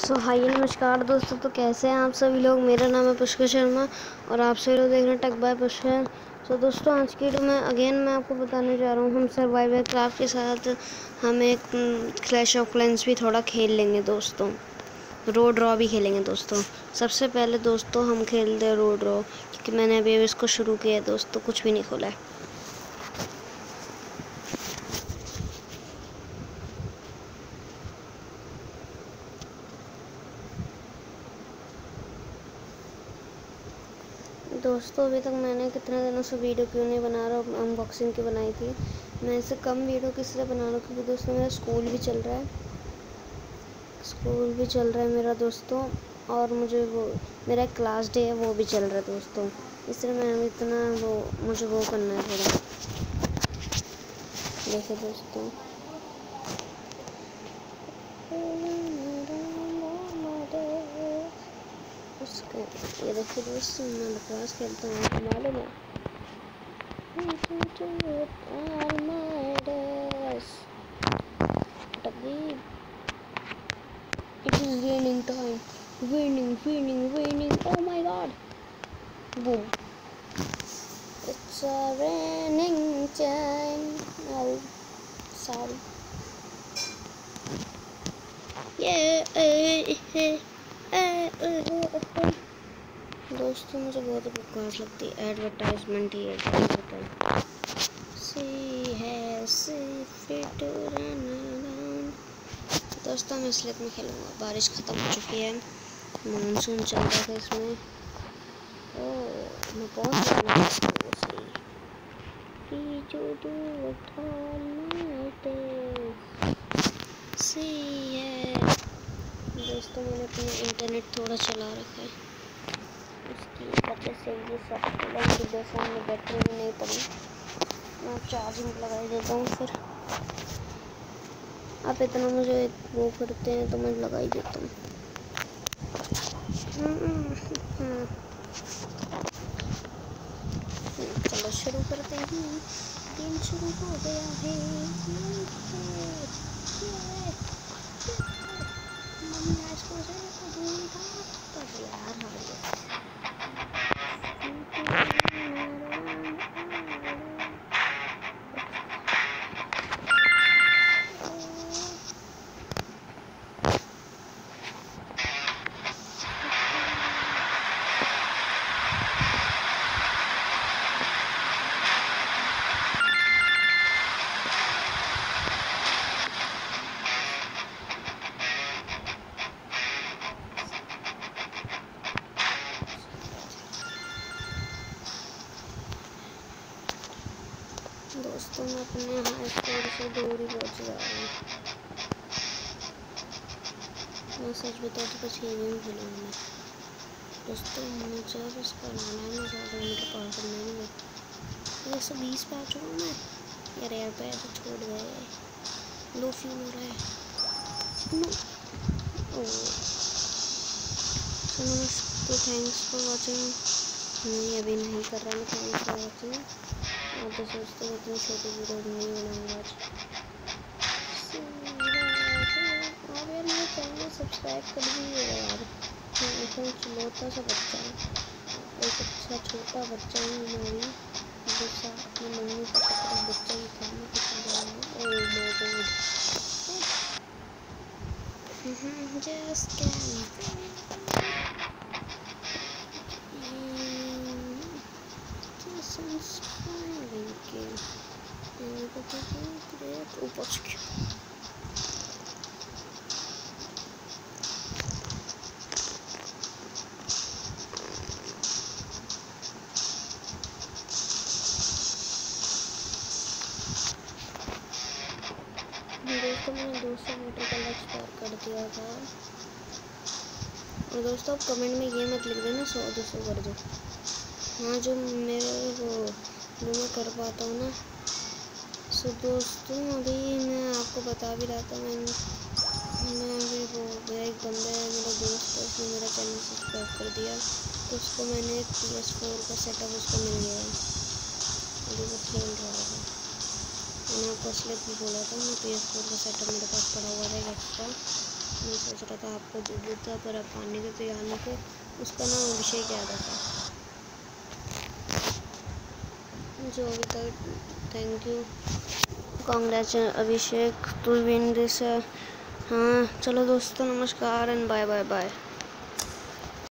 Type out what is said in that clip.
सो high नमस्कार दोस्तों तो कैसे हैं आप सभी लोग? मेरा नाम है पुष्कर शर्मा और आप सभी लोग देख रहे हैं टक बाय पुष्कर। सो दोस्तों, आज की वीडियो में अगेन मैं आपको बताने जा रहा हूँ, हम सर्वाइवर क्राफ्ट के साथ हम एक क्लैश ऑफ़ क्लैंस भी थोड़ा खेल लेंगे दोस्तों। रोड रॉ भी खेलेंगे दोस्तों। सबसे पहले दोस्तों, हम खेलते हैं रोड रॉ क्योंकि मैंने अभी इसको शुरू किया है दोस्तों, कुछ भी नहीं खोला है। दोस्तों, अभी तक मैंने कितने दिनों से वीडियो क्यों नहीं बना रहा अनबॉक्सिंग की बनाई थी। मैं इसे कम वीडियो किस तरह बना रहा हूँ, क्योंकि दोस्तों मेरा स्कूल भी चल रहा है। स्कूल भी चल रहा है मेरा दोस्तों, और मुझे वो, मेरा क्लास डे है, वो भी चल रहा है दोस्तों। इसलिए मैं इतना वो, मुझे वो करना है थोड़ा। देखिए दोस्तों। ये देखिए दोस्तों मैं लक्रास खेलता हूँ आपको मालूम है It is raining time. Raining, raining, raining. Oh my god. Boom. It's a raining time. Oh, sorry. Yeah. दोस्तों, मुझे बहुत बेकार लगती है एडवर्टाइजमेंट ही एडवर्टाइजमेंट सी है दोस्तों, मैं इसलिए में खेलूँगा। बारिश ख़त्म हो चुकी है। मानसून चल रहा था इसमें। ओ, मैं गया सी है। दोस्तों, मैंने अपना इंटरनेट थोड़ा चला रखा है। बैटरी भी नहीं पड़ी मैं चार्जिंग लगा देता हूँ फिर। आप इतना मुझे वो करते हैं तो मैं लगा ही। देता हूँ चलो शुरू करते हैं। दिन शुरू हो गया है। दोस्तों, मैं अपने हाई स्कूल से दूर ही पहुँच जा रहा हूँ। मैं सच बता तो कुछ ये गेम खेलूँगा मैं। दोस्तों, मुझे बस बनाना है ज़्यादा मिनट पार करना नहीं है एक सौ बीस पे आ चुका हूँ। मैं यार यार पे तो छोड़ गए। लो फ्यूल हो रहा है। ओ। तो थैंक्स फॉर वाचिंग नहीं अभी नहीं कर रहा, मैं थैंक्स फॉर वाचिंग आप तो सोचते हो इतनी छोटी वीडियो नहीं बनाऊँगा आज यार मेरे चैनल सब्सक्राइब कर दीजिएगा यार एकदम चलोता सा बच्चा है एक अच्छा छोटा बच्चा हूँ मैं भी जो साथ में मम्मी पापा बच्चा ही था मैं कुछ oh my god just can ऊपर दोस्तों, मैंने दो सौ मीटर का लक्ष्य पार कर दिया था। और दोस्तों, आप कमेंट में ये मत लिख देना, सौ दो सौ कर दो। हाँ जो मेरे वो, जो मैं कर पाता हूँ ना सो दोस्तों अभी मैं आपको बता भी रहा था मैं मैं अभी वो एक बंदा है, मेरा दोस्त है, उसने मेरा चैनल सब्सक्राइब कर दिया। तो उसको मैंने पी एस फोर का सेटअप उसको मिल गया। अभी वो खेल रहा था मैंने आपको इसलिए भी बोला था, मैं पी एस फोर का सेटअप मेरे पास पड़ा हुआ था एक्स्ट्रा मैं सोच रहा था आपको दे देता पर आप पानी के तैयार नहीं थे उसका नाम अभिषेक यादव था जो अभी तक थैंक यू कॉन्ग्रेचुल अभिषेक तुलविंद हाँ चलो दोस्तों, नमस्कार एंड बाय बाय बाय